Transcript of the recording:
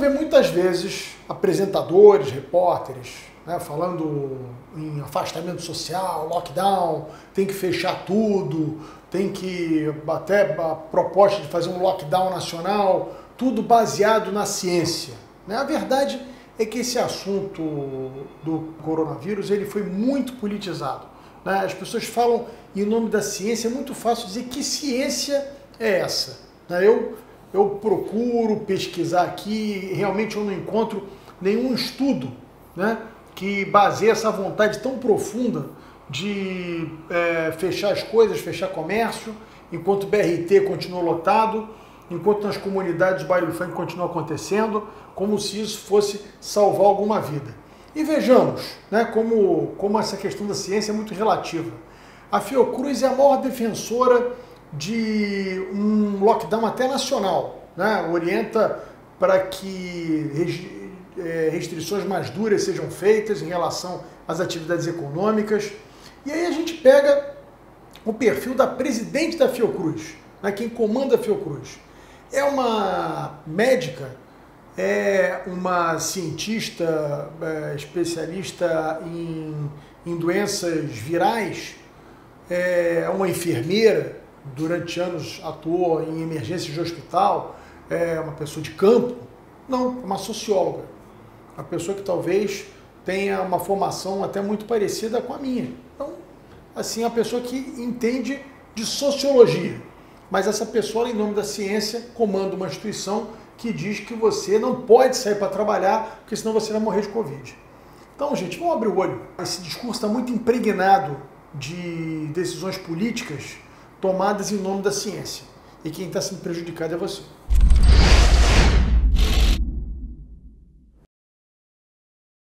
Ver muitas vezes apresentadores, repórteres, né, falando em afastamento social, lockdown, tem que fechar tudo, tem que até a proposta de fazer um lockdown nacional, tudo baseado na ciência. Né? A verdade é que esse assunto do coronavírus ele foi muito politizado. Né? As pessoas falam em nome da ciência, é muito fácil dizer que ciência é essa. Né? Eu, eu procuro pesquisar aqui, realmente eu não encontro nenhum estudo né, que baseia essa vontade tão profunda de é, fechar as coisas, fechar comércio, enquanto o BRT continua lotado, enquanto nas comunidades o baile funk continua acontecendo, como se isso fosse salvar alguma vida. E vejamos né, como, como essa questão da ciência é muito relativa. A Fiocruz é a maior defensora de um lockdown até nacional, né? orienta para que é, restrições mais duras sejam feitas em relação às atividades econômicas. E aí a gente pega o perfil da presidente da Fiocruz, né, quem comanda a Fiocruz. É uma médica, é uma cientista é, especialista em, em doenças virais, é uma enfermeira, durante anos atuou em emergências de hospital, é uma pessoa de campo. Não, é uma socióloga. Uma pessoa que talvez tenha uma formação até muito parecida com a minha. Então, assim, é a pessoa que entende de sociologia. Mas essa pessoa, em nome da ciência, comanda uma instituição que diz que você não pode sair para trabalhar, porque senão você vai morrer de Covid. Então, gente, vamos abrir o olho. Esse discurso está muito impregnado de decisões políticas tomadas em nome da ciência. E quem está sendo prejudicado é você.